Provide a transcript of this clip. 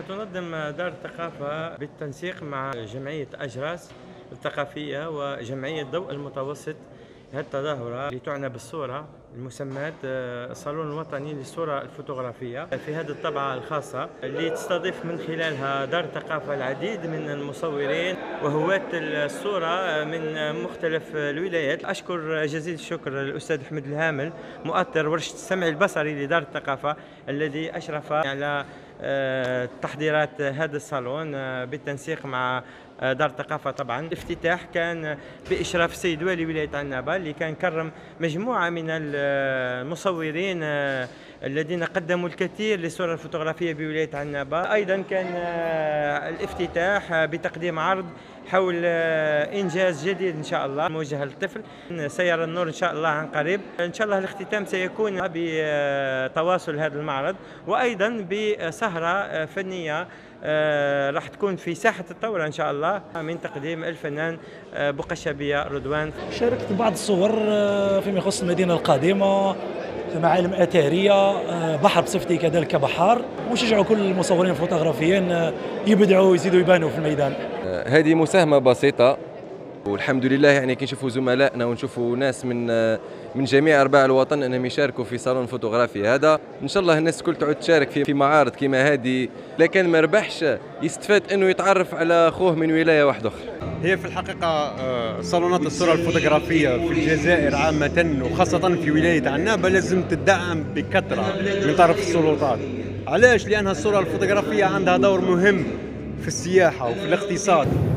تنظم دار الثقافة بالتنسيق مع جمعية أجراس الثقافية وجمعية ضوء المتوسط. هذه التظاهرة تعنى بالصورة المسماة آه، الصالون الوطني للصورة الفوتوغرافية. في هذه الطبعة الخاصة اللي تستضيف من خلالها دار الثقافة العديد من المصورين وهواة الصورة من مختلف الولايات. أشكر جزيل الشكر الأستاذ أحمد الهامل مؤطر ورشة السمع البصري لدار الثقافة الذي أشرف على آه، تحضيرات هذا الصالون آه، بالتنسيق مع آه، دار الثقافة طبعا. الافتتاح كان بإشراف السيد والي ولاية عنابة اللي كان كرم مجموعة من المصورين الذين قدموا الكثير للصورة الفوتوغرافية بولاية عنابة. أيضا كان الافتتاح بتقديم عرض حول إنجاز جديد إن شاء الله. موجه للطفل. سيرى النور إن شاء الله عن قريب. إن شاء الله الاختتام سيكون بتواصل هذا المعرض. وأيضا بسهرة فنية آه، راح تكون في ساحة الثورة إن شاء الله. من تقديم الفنان آه، بقشبية رضوان. شاركت بعض الصور آه، فيما يخص المدينة القادمة معالم أثرية بحر بصفتي كذلك كبحار ونشجعوا كل المصورين الفوتوغرافيين يبدعوا ويزيدوا يبانوا في الميدان. هذه مساهمة بسيطة. والحمد لله يعني كي نشوفوا زملائنا ونشوفوا ناس من من جميع أرباع الوطن أنهم يشاركوا في صالون فوتوغرافي. هذا إن شاء الله الناس الكل تعود تشارك في معارض كما هذه. لكن ما ربحش يستفاد إنه يتعرف على اخوه من ولاية واحدة أخرى. هي في الحقيقة آه، صالونات الصورة الفوتوغرافية في الجزائر عامة وخاصة في ولاية عنابه لازم تدعم بكثرة من طرف السلطات. علاش؟ لأنها الصورة الفوتوغرافية عندها دور مهم. في السياحة وفي الاقتصاد.